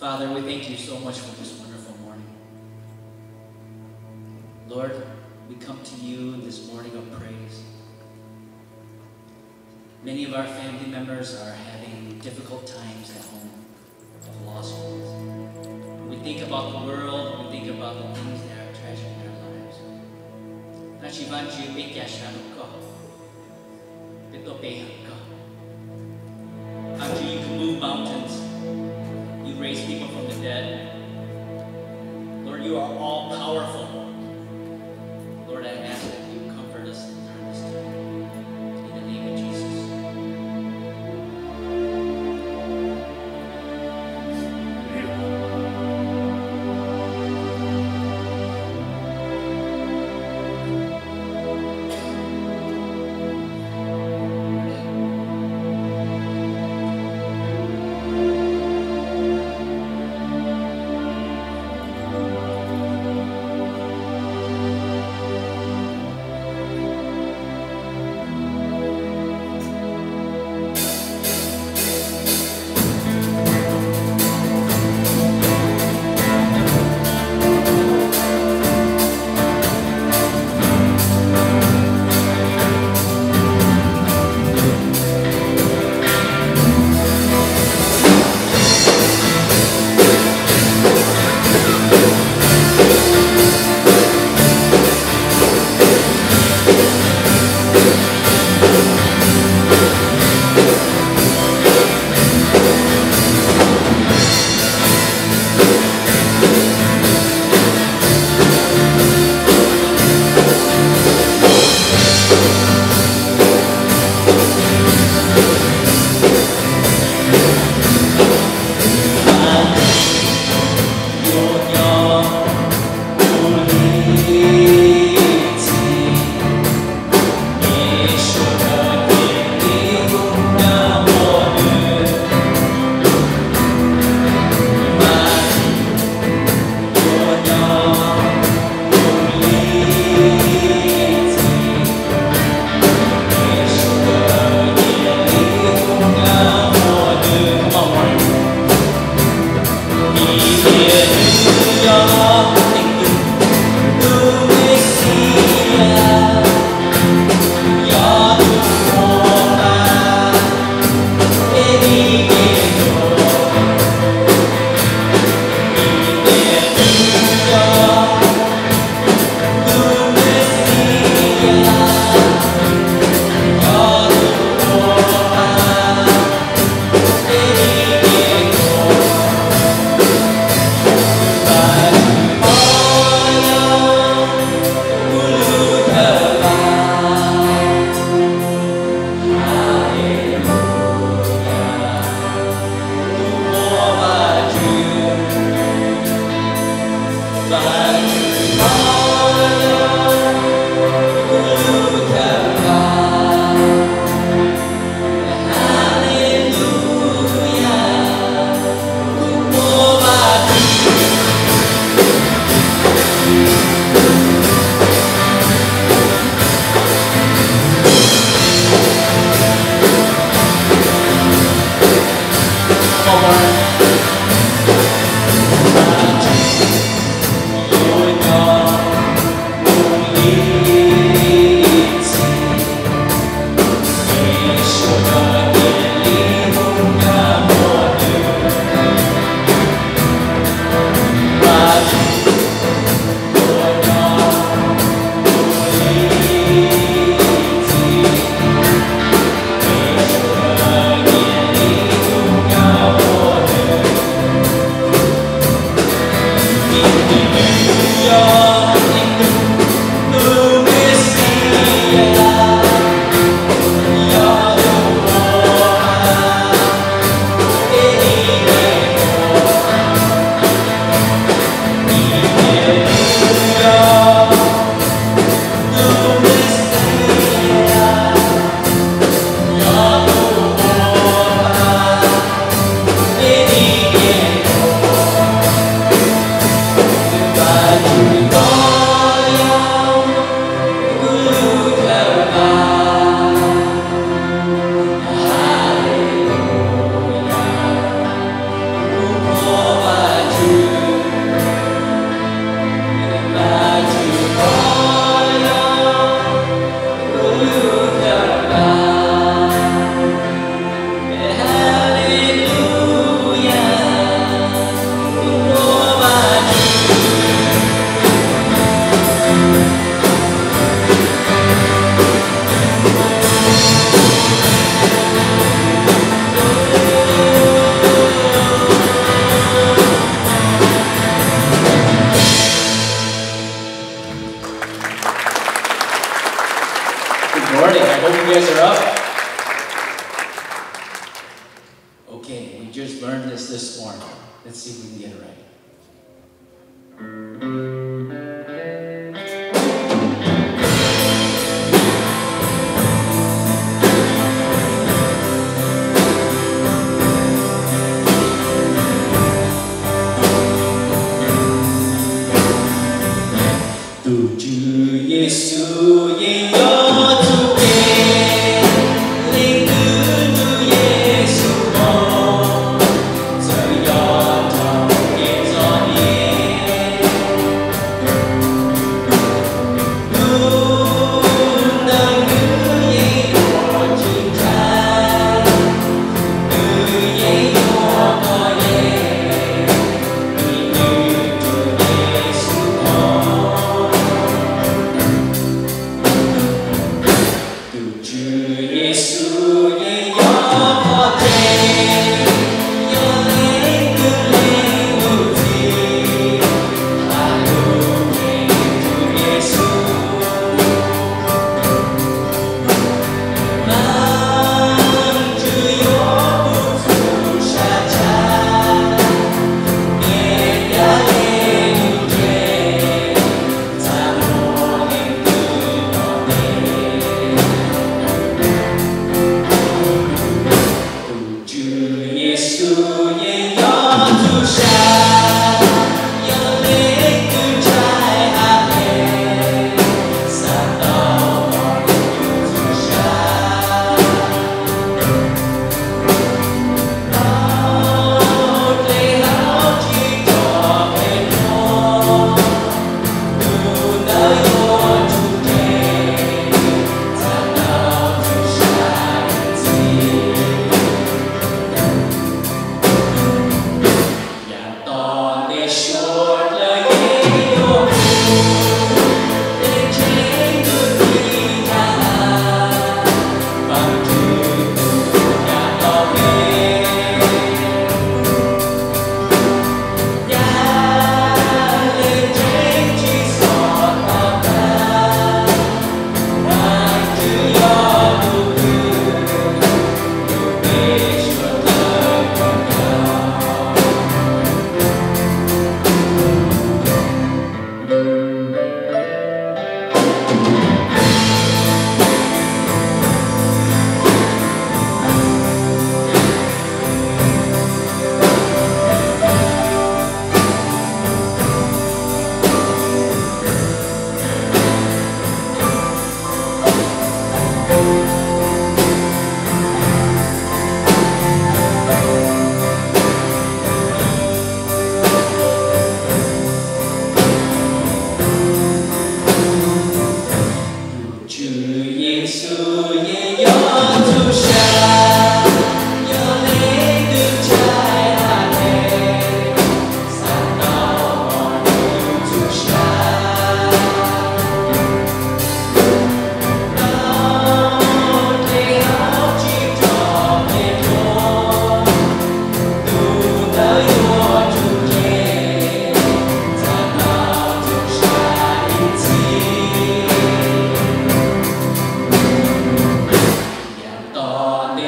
Father, we thank you so much for this wonderful morning. Lord, we come to you this morning of praise. Many of our family members are having difficult times at home of lost ones. We think about the world, we think about the things that are tragic in our lives. Bitopehanka. Powerful. Señor. guys are up. Okay, we just learned this this morning. Let's see if we can get it right.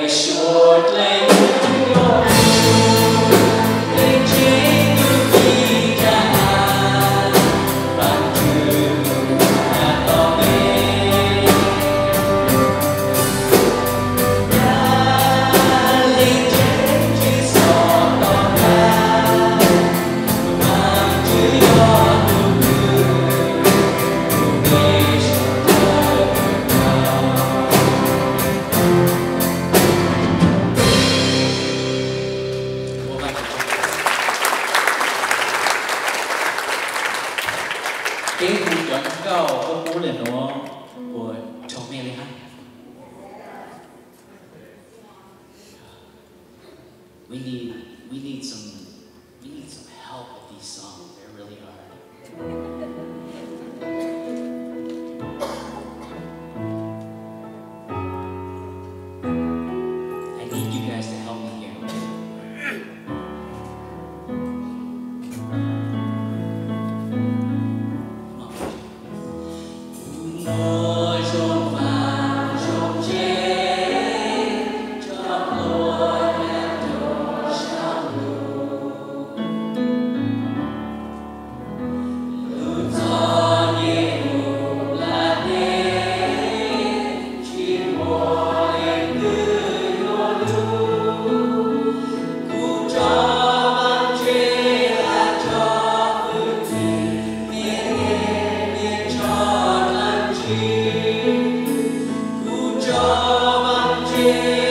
To songs. They're really hard. Yeah.